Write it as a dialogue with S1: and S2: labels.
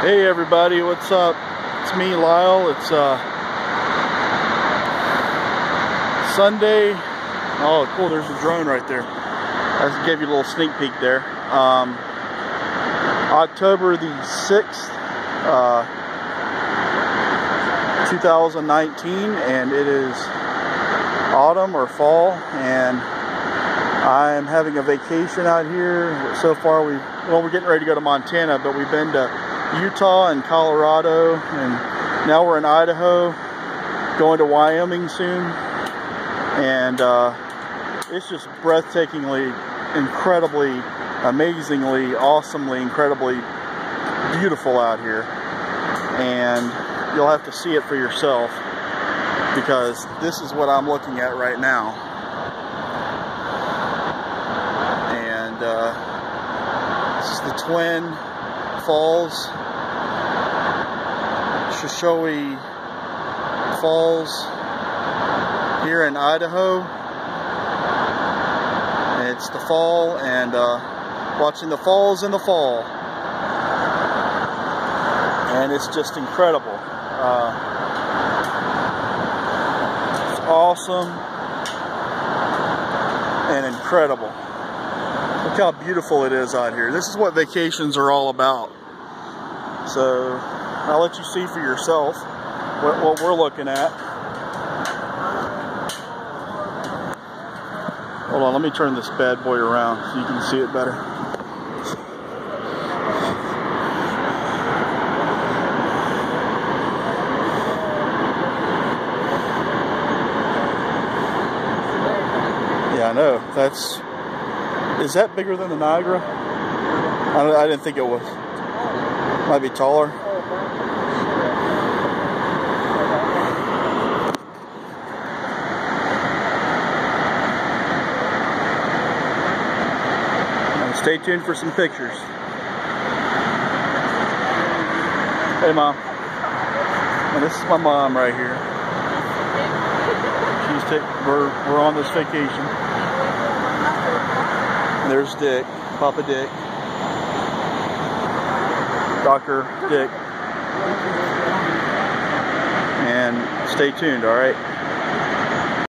S1: Hey everybody, what's up? It's me, Lyle. It's uh, Sunday. Oh, cool, there's a drone right there. I just gave you a little sneak peek there. Um, October the 6th, uh, 2019, and it is autumn or fall, and I'm having a vacation out here. So far, we well, we're getting ready to go to Montana, but we've been to Utah and Colorado, and now we're in Idaho, going to Wyoming soon, and uh, it's just breathtakingly, incredibly, amazingly, awesomely, incredibly beautiful out here, and you'll have to see it for yourself because this is what I'm looking at right now. And uh, this is the Twin Falls, Shoshone Falls here in Idaho. It's the fall and uh, watching the falls in the fall. And it's just incredible. Uh, it's awesome and incredible. Look how beautiful it is out here. This is what vacations are all about. So I'll let you see for yourself what, what we're looking at. Hold on, let me turn this bad boy around so you can see it better. Yeah, I know. That's is that bigger than the Niagara? I, I didn't think it was. Might be taller. And stay tuned for some pictures. Hey, Mom. And this is my mom right here. She's we're, we're on this vacation. There's Dick, Papa Dick, Dr. Dick. And stay tuned, all right?